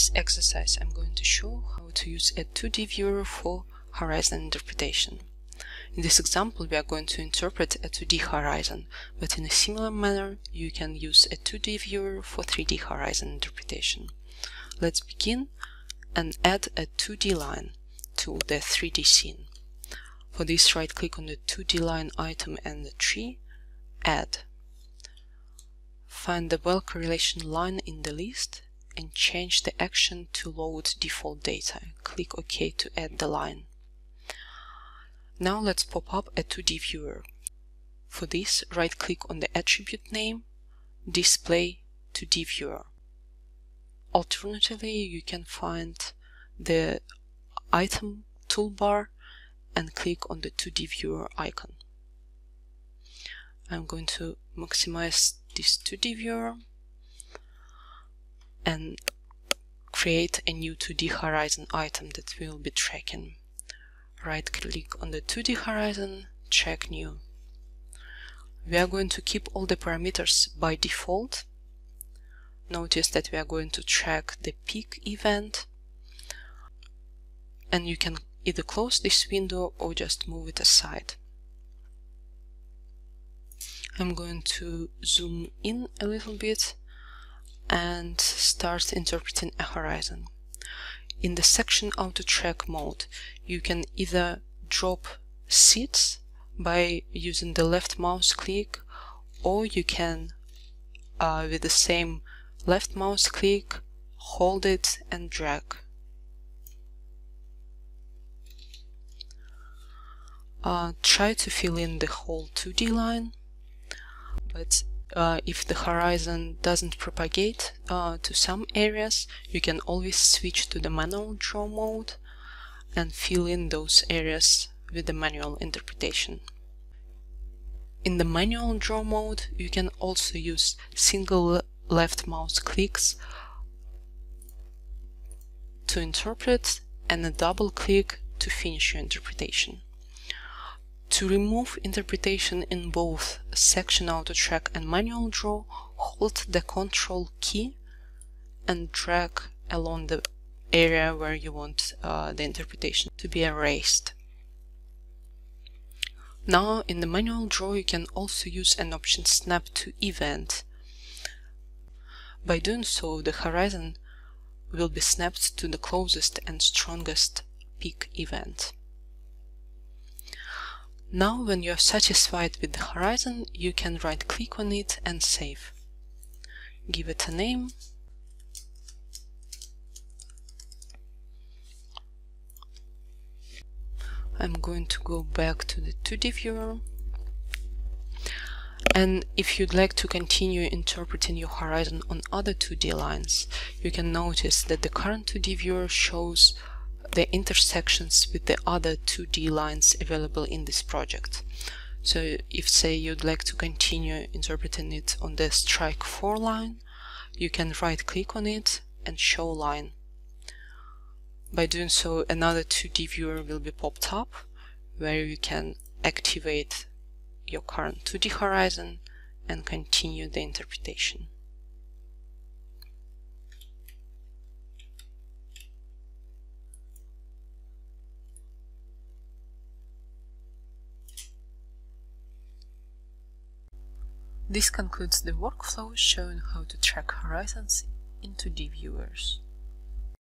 this exercise I'm going to show how to use a 2D viewer for horizon interpretation. In this example we are going to interpret a 2D horizon, but in a similar manner you can use a 2D viewer for 3D horizon interpretation. Let's begin and add a 2D line to the 3D scene. For this right click on the 2D line item and the tree, add. Find the well correlation line in the list and change the action to load default data. Click OK to add the line. Now let's pop up a 2D viewer. For this, right-click on the attribute name, Display 2D viewer. Alternatively, you can find the item toolbar and click on the 2D viewer icon. I'm going to maximize this 2D viewer and create a new 2D horizon item that we'll be tracking. Right click on the 2D horizon, check new. We are going to keep all the parameters by default. Notice that we are going to track the peak event and you can either close this window or just move it aside. I'm going to zoom in a little bit and start interpreting a horizon. In the section auto track mode, you can either drop seats by using the left mouse click or you can uh, with the same left mouse click hold it and drag. Uh, try to fill in the whole 2D line but uh, if the horizon doesn't propagate uh, to some areas, you can always switch to the manual draw mode and fill in those areas with the manual interpretation. In the manual draw mode, you can also use single left mouse clicks to interpret and a double click to finish your interpretation. To remove interpretation in both section auto track and manual draw, hold the control key and drag along the area where you want uh, the interpretation to be erased. Now in the manual draw you can also use an option snap to event. By doing so the horizon will be snapped to the closest and strongest peak event. Now when you are satisfied with the horizon, you can right click on it and save. Give it a name. I'm going to go back to the 2D viewer. And if you'd like to continue interpreting your horizon on other 2D lines, you can notice that the current 2D viewer shows the intersections with the other 2D lines available in this project. So if say you'd like to continue interpreting it on the strike 4 line, you can right click on it and show line. By doing so another 2D viewer will be popped up where you can activate your current 2D horizon and continue the interpretation. This concludes the workflow showing how to track horizons in 2D viewers.